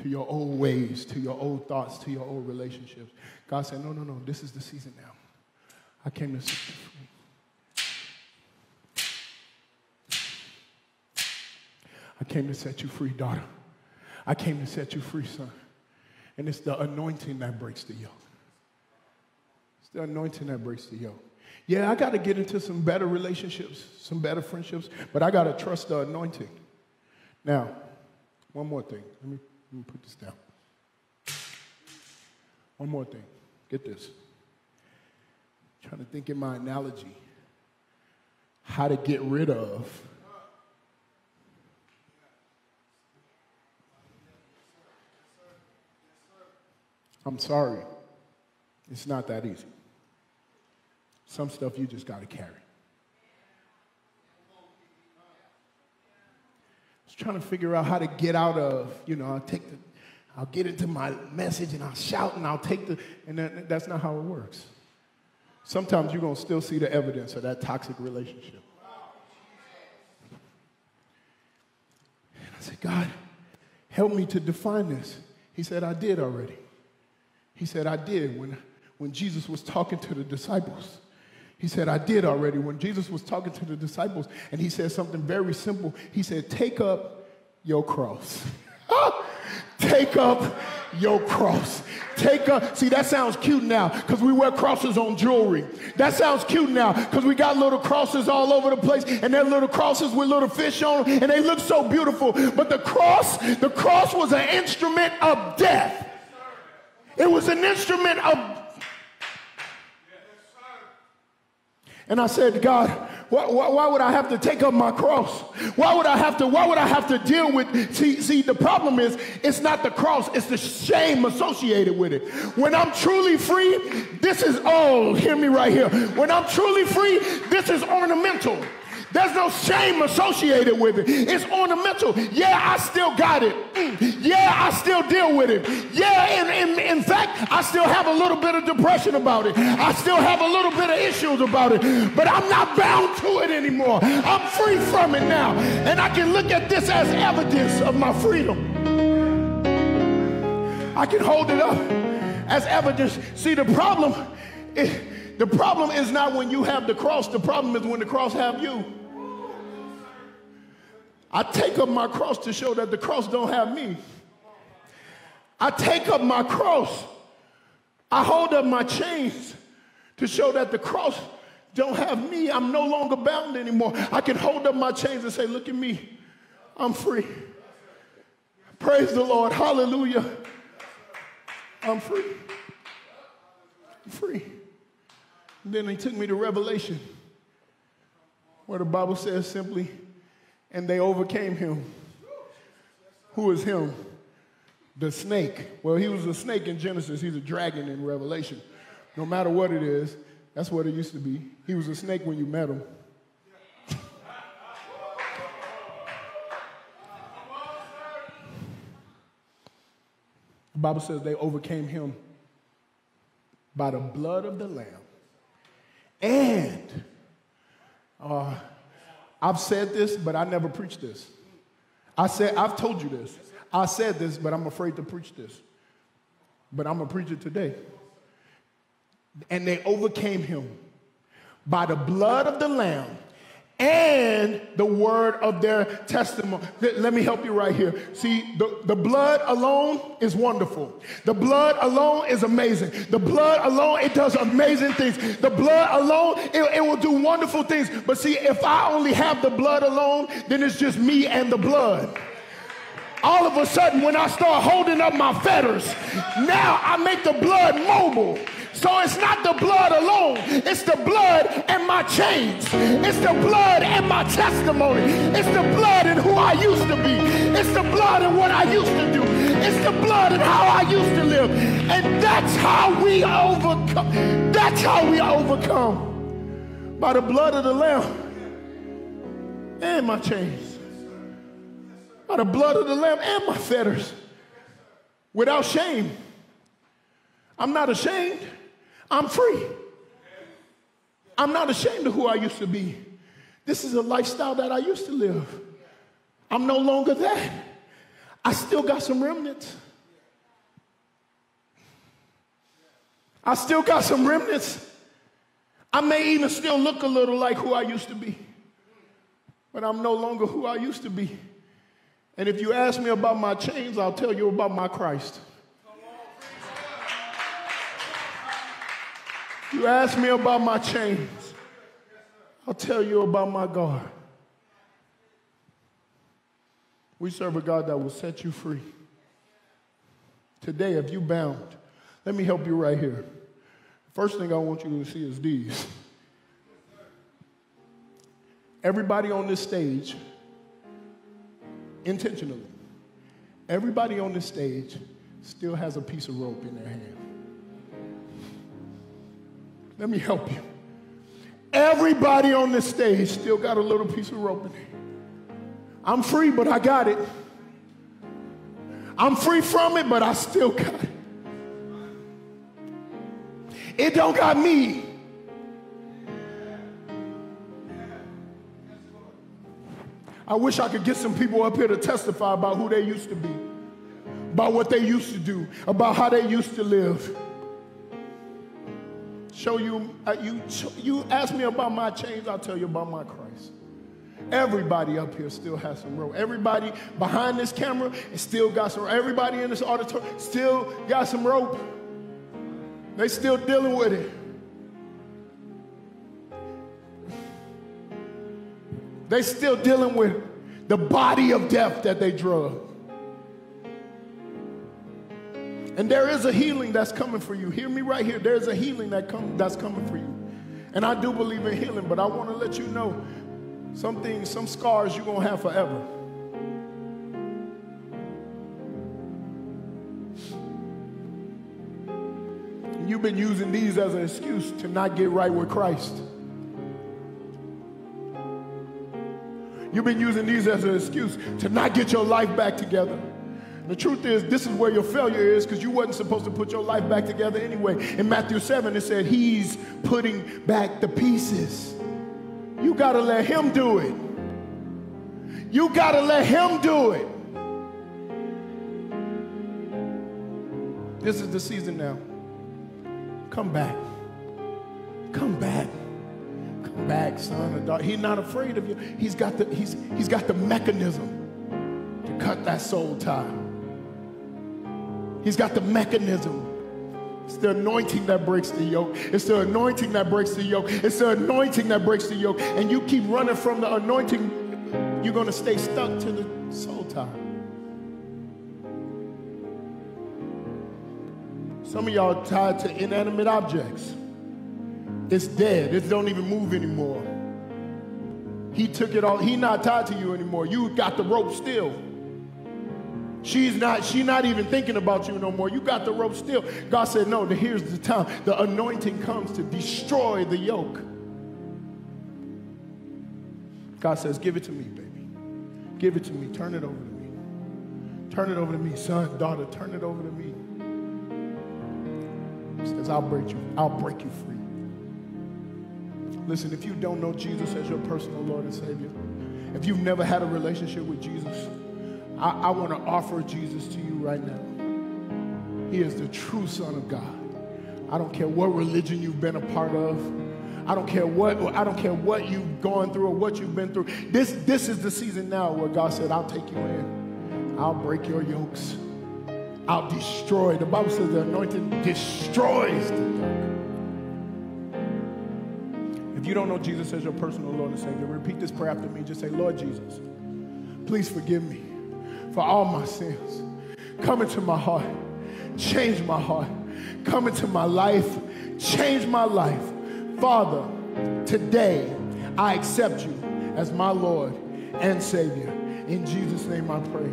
A: to your old ways, to your old thoughts, to your old relationships. God said, No, no, no, this is the season now. I came to set you free. I came to set you free, daughter. I came to set you free, son. And it's the anointing that breaks the yoke. It's the anointing that breaks the yoke. Yeah, I got to get into some better relationships, some better friendships, but I got to trust the anointing. Now, one more thing. Let me, let me put this down. One more thing. Get this. I'm trying to think in my analogy how to get rid of I'm sorry. It's not that easy. Some stuff you just got to carry. I was trying to figure out how to get out of, you know, I'll take the, I'll get into my message and I'll shout and I'll take the, and that, that's not how it works. Sometimes you're going to still see the evidence of that toxic relationship. And I said, God, help me to define this. He said, I did already. He said, I did when, when Jesus was talking to the disciples. He said, I did already. When Jesus was talking to the disciples, and he said something very simple, he said, Take up your cross. Take up your cross. Take up. See, that sounds cute now because we wear crosses on jewelry. That sounds cute now because we got little crosses all over the place and they're little crosses with little fish on them and they look so beautiful. But the cross, the cross was an instrument of death. It was an instrument of And I said, God, why, why, why, would I have to take up my cross? Why would I have to, why would I have to deal with, see, see, the problem is, it's not the cross, it's the shame associated with it. When I'm truly free, this is, oh, hear me right here. When I'm truly free, this is ornamental. There's no shame associated with it. It's ornamental. Yeah, I still got it. Yeah, I still deal with it. Yeah, in, in fact, I still have a little bit of depression about it. I still have a little bit of issues about it. But I'm not bound to it anymore. I'm free from it now. And I can look at this as evidence of my freedom. I can hold it up as evidence. See, the problem is, the problem is not when you have the cross. The problem is when the cross have you. I take up my cross to show that the cross don't have me. I take up my cross. I hold up my chains to show that the cross don't have me. I'm no longer bound anymore. I can hold up my chains and say, look at me. I'm free. Praise the Lord. Hallelujah. I'm free. I'm free. And then he took me to Revelation, where the Bible says simply, and they overcame him. Who is him? The snake. Well, he was a snake in Genesis, he's a dragon in Revelation. No matter what it is, that's what it used to be. He was a snake when you met him. The Bible says they overcame him by the blood of the Lamb. And uh, I've said this, but I never preached this. I said, I've told you this. I said this, but I'm afraid to preach this. But I'm going to preach it today. And they overcame him by the blood of the Lamb and the word of their testimony. Let me help you right here. See, the, the blood alone is wonderful. The blood alone is amazing. The blood alone, it does amazing things. The blood alone, it, it will do wonderful things. But see, if I only have the blood alone, then it's just me and the blood all of a sudden when I start holding up my fetters, now I make the blood mobile. So it's not the blood alone, it's the blood and my chains. It's the blood and my testimony. It's the blood and who I used to be. It's the blood and what I used to do. It's the blood and how I used to live. And that's how we overcome. That's how we overcome. By the blood of the Lamb and my chains. By the blood of the Lamb and my fetters. Without shame. I'm not ashamed. I'm free. I'm not ashamed of who I used to be. This is a lifestyle that I used to live. I'm no longer that. I still got some remnants. I still got some remnants. I may even still look a little like who I used to be, but I'm no longer who I used to be. And if you ask me about my chains, I'll tell you about my Christ. You ask me about my chains, I'll tell you about my God. We serve a God that will set you free. Today, if you bound, let me help you right here. First thing I want you to see is these. Everybody on this stage, intentionally, everybody on this stage still has a piece of rope in their hand. Let me help you. Everybody on this stage still got a little piece of rope in it. I'm free, but I got it. I'm free from it, but I still got it. It don't got me. I wish I could get some people up here to testify about who they used to be, about what they used to do, about how they used to live show you, uh, you, you ask me about my chains, I'll tell you about my Christ. Everybody up here still has some rope. Everybody behind this camera still got some rope. Everybody in this auditorium still got some rope. They still dealing with it. They still dealing with the body of death that they drug. And there is a healing that's coming for you. Hear me right here. There's a healing that come, that's coming for you. And I do believe in healing, but I want to let you know some things, some scars you're going to have forever. You've been using these as an excuse to not get right with Christ. You've been using these as an excuse to not get your life back together. The truth is, this is where your failure is because you wasn't supposed to put your life back together anyway. In Matthew 7, it said, He's putting back the pieces. You got to let Him do it. You got to let Him do it. This is the season now. Come back. Come back. Come back, son or daughter. He's not afraid of you. He's got the, he's, he's got the mechanism to cut that soul tie. He's got the mechanism. It's the anointing that breaks the yoke. It's the anointing that breaks the yoke. It's the anointing that breaks the yoke. And you keep running from the anointing, you're going to stay stuck to the soul tie. Some of y'all tied to inanimate objects. It's dead. It don't even move anymore. He took it all. He not tied to you anymore. You got the rope still. She's not, she's not even thinking about you no more. You got the rope still. God said, No, here's the time. The anointing comes to destroy the yoke. God says, Give it to me, baby. Give it to me. Turn it over to me. Turn it over to me, son, daughter. Turn it over to me. He says, I'll break you, I'll break you free. Listen, if you don't know Jesus as your personal Lord and Savior, if you've never had a relationship with Jesus, I, I want to offer Jesus to you right now. He is the true Son of God. I don't care what religion you've been a part of. I don't care what I don't care what you've gone through or what you've been through. This this is the season now where God said, "I'll take you in. I'll break your yokes. I'll destroy." The Bible says the anointing destroys the yoke. If you don't know Jesus as your personal Lord and Savior, repeat this prayer after me. Just say, "Lord Jesus, please forgive me for all my sins. Come into my heart, change my heart. Come into my life, change my life. Father, today I accept you as my Lord and Savior. In Jesus' name I pray.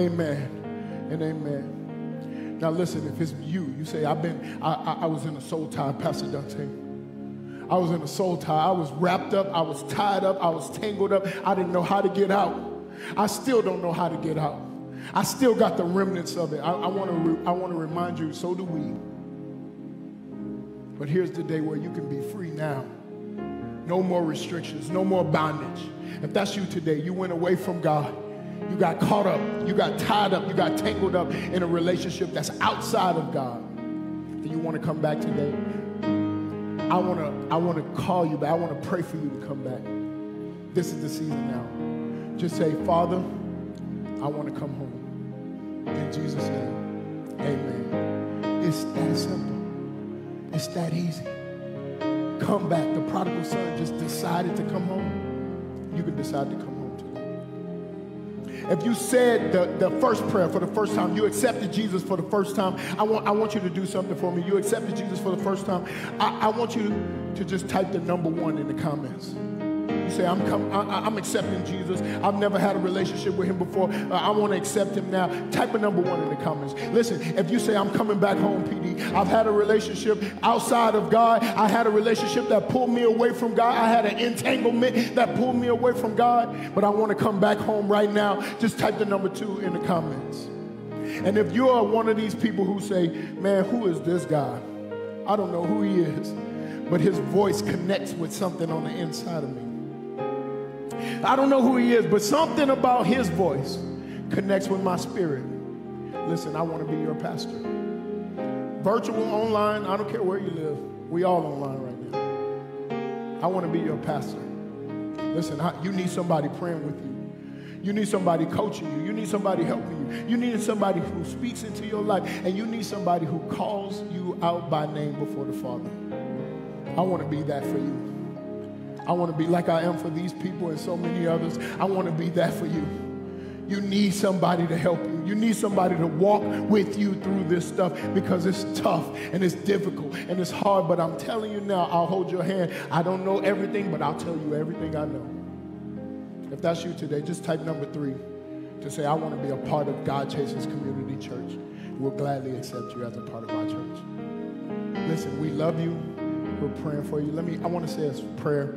A: Amen and amen. Now listen, if it's you, you say, I've been, I, I, I was in a soul tie, Pastor Donte. I was in a soul tie. I was wrapped up. I was tied up. I was tangled up. I didn't know how to get out. I still don't know how to get out. I still got the remnants of it. I, I want to re- I want to remind you, so do we. But here's the day where you can be free now. No more restrictions, no more bondage. If that's you today, you went away from God. You got caught up, you got tied up, you got tangled up in a relationship that's outside of God. And you want to come back today. I want to I want to call you back. I want to pray for you to come back. This is the season now. Just say, Father, I want to come home. In Jesus' name, amen. It's that simple. It's that easy. Come back. The prodigal son just decided to come home. You can decide to come home today. If you said the, the first prayer for the first time, you accepted Jesus for the first time, I want, I want you to do something for me. You accepted Jesus for the first time. I, I want you to just type the number one in the comments. You say, I'm, com- I- am accepting Jesus. I've never had a relationship with him before. Uh, I want to accept him now. Type a number one in the comments. Listen, if you say, I'm coming back home, PD, I've had a relationship outside of God. I had a relationship that pulled me away from God. I had an entanglement that pulled me away from God, but I want to come back home right now. Just type the number two in the comments. And if you are one of these people who say, man, who is this guy? I don't know who he is, but his voice connects with something on the inside of me. I don't know who he is, but something about his voice connects with my spirit. Listen, I want to be your pastor. Virtual, online, I don't care where you live. We all online right now. I want to be your pastor. Listen, you need somebody praying with you. You need somebody coaching you. You need somebody helping you. You need somebody who speaks into your life. And you need somebody who calls you out by name before the Father. I want to be that for you. I want to be like I am for these people and so many others. I want to be that for you. You need somebody to help you. You need somebody to walk with you through this stuff because it's tough and it's difficult and it's hard. But I'm telling you now, I'll hold your hand. I don't know everything, but I'll tell you everything I know. If that's you today, just type number three to say, I want to be a part of GodChasers Community Church. We'll gladly accept you as a part of our church. Listen, we love you. We're praying for you. Let me, I want to say a prayer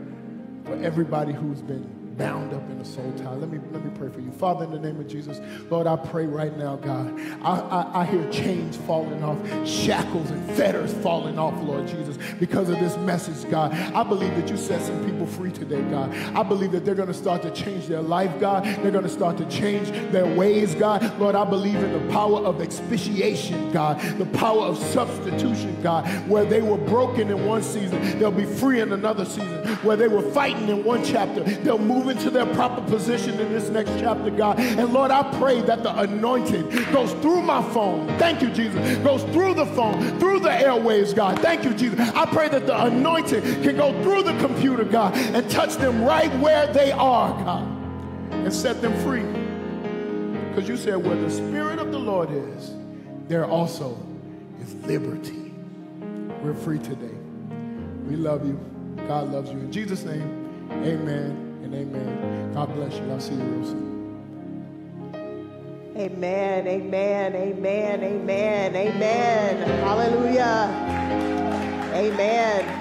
A: for everybody who's been bound up in a soul tie. Let me, let me pray for you. Father, in the name of Jesus, Lord, I pray right now, God. I, I, I hear chains falling off, shackles and fetters falling off, Lord Jesus, because of this message, God. I believe that you set some people free today, God. I believe that they're going to start to change their life, God. They're going to start to change their ways, God. Lord, I believe in the power of expiation, God, the power of substitution, God, where they were broken in one season, they'll be free in another season. Where they were fighting in one chapter, they'll move into their proper position in this next chapter, God. And Lord, I pray that the anointing goes through my phone. Thank you, Jesus. Goes through the phone, through the airwaves, God. Thank you, Jesus. I pray that the anointing can go through the computer, God, and touch them right where they are, God, and set them free. Because you said, where the Spirit of the Lord is, there also is liberty. We're free today. We love you. God loves you. In Jesus' name, amen and amen. God bless you. I'll see you real soon.
B: Amen, amen, amen, amen, amen. Hallelujah. Amen.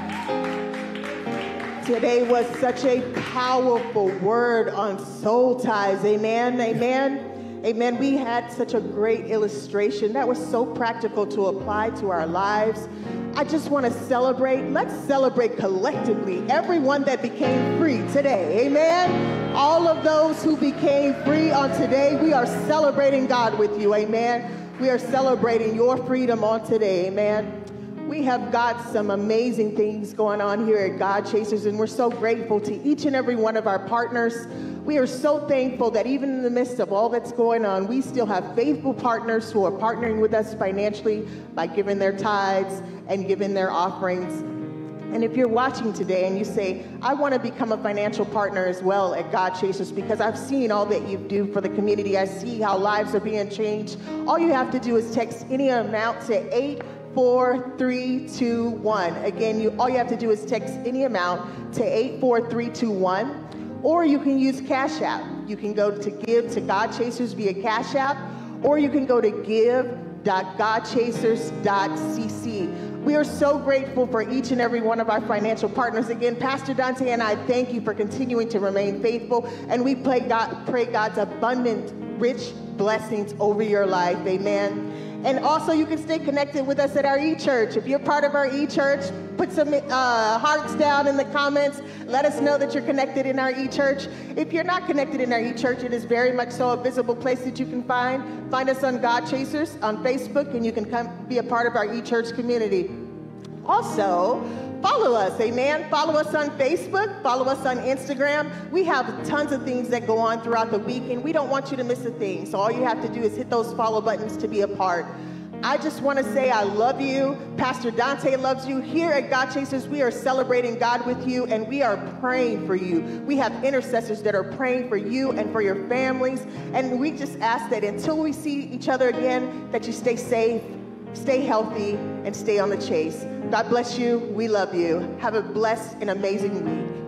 B: Today was such a powerful word on soul ties. Amen, amen, amen. We had such a great illustration that was so practical to apply to our lives. I just want to celebrate. Let's celebrate collectively everyone that became free today. Amen. All of those who became free on today, we are celebrating God with you. Amen. We are celebrating your freedom on today. Amen. We have got some amazing things going on here at GodChasers, and we're so grateful to each and every one of our partners. We are so thankful that even in the midst of all that's going on, we still have faithful partners who are partnering with us financially by giving their tithes and giving their offerings. And if you're watching today and you say, I want to become a financial partner as well at GodChasers because I've seen all that you do for the community, I see how lives are being changed, all you have to do is text any amount to 84321. Again, you, all you have to do is text any amount to 84321 or you can use Cash App. You can go to give to GodChasers via Cash App, or you can go to give.godchasers.cc. We are so grateful for each and every one of our financial partners. Again, Pastor Donte and I thank you for continuing to remain faithful, and we pray, God, pray God's abundant, rich blessings over your life. Amen. And also, you can stay connected with us at our e-church. If you're part of our e-church, put some uh, hearts down in the comments. Let us know that you're connected in our e-church. If you're not connected in our e-church, it is very much so a visible place that you can find. Find us on GodChasers on Facebook, and you can come be a part of our e-church community. Also, Follow us, amen. Follow us on Facebook, follow us on Instagram. We have tons of things that go on throughout the week, and we don't want you to miss a thing. So all you have to do is hit those follow buttons to be a part. I just want to say I love you. Pastor Donte loves you. Here at GodChasers, we are celebrating God with you and we are praying for you. We have intercessors that are praying for you and for your families. And we just ask that until we see each other again, that you stay safe, stay healthy, and stay on the chase. God bless you. We love you. Have a blessed and amazing week.